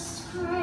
Scream.